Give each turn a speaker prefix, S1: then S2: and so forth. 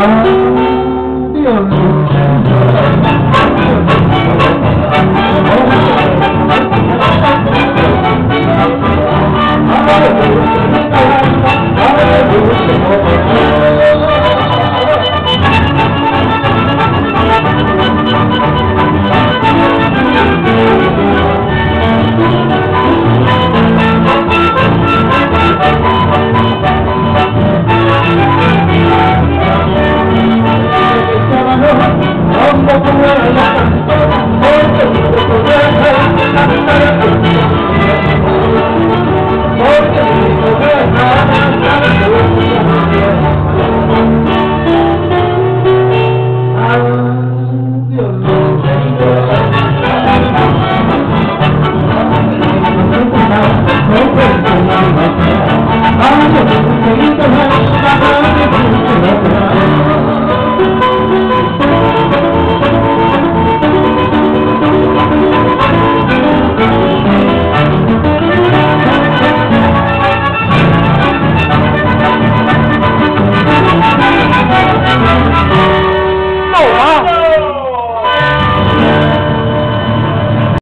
S1: Ah, Deus. I'm